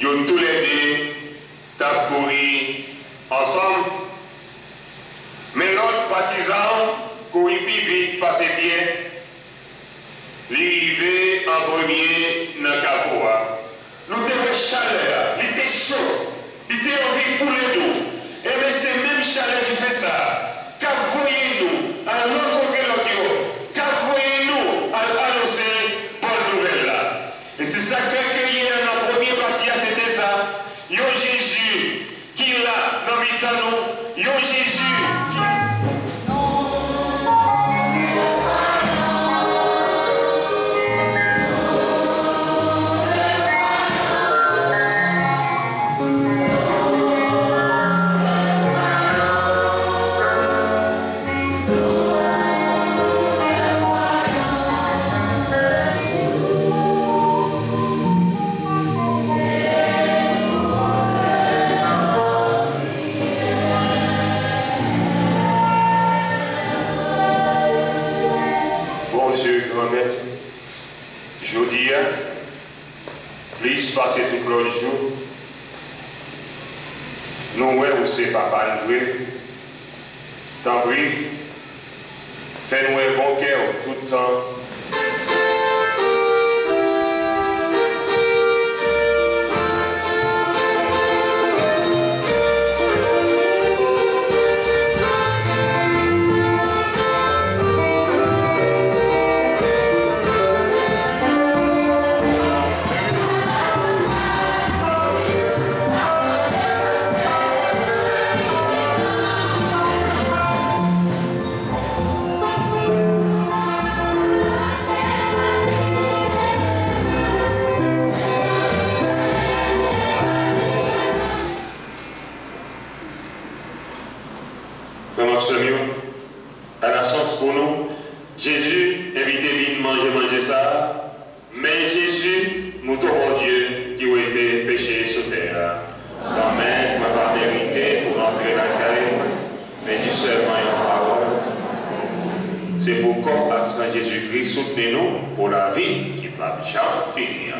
Ils ont tous les deux tapé ensemble. Mais l'autre partisan courir plus vite, passer bien, l'arrivée en premier dans Capoa. Nous avons chaleur, il était chaud, il était envie pour les deux. Et eh bien c'est même chaleur qui fait là, dans Je dis, plus passer tout le jour, nous, ouais, où c'est papa, nous, tant pis, fais-nous un bon cœur tout le temps. Pour nous, Jésus invité vite manger, manger ça, mais Jésus, mouton mon Dieu, qui a été péché sur terre. Amen, m'a pas mérité pour entrer dans le carré, mais du seulement une parole. C'est pourquoi, accent Jésus-Christ, soutenez-nous pour la vie qui va jamais finir.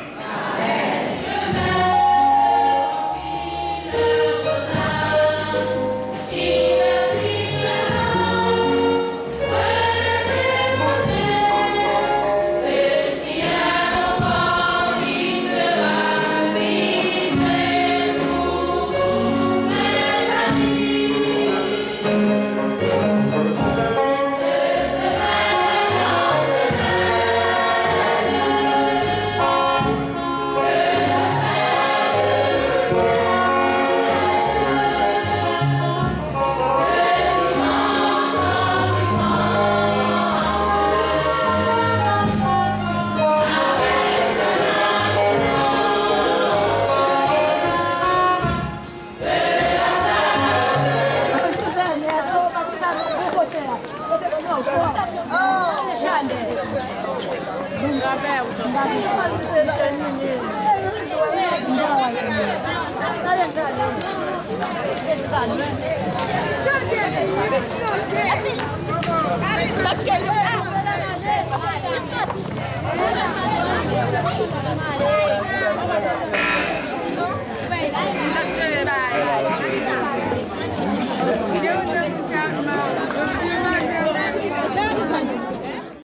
Bakın.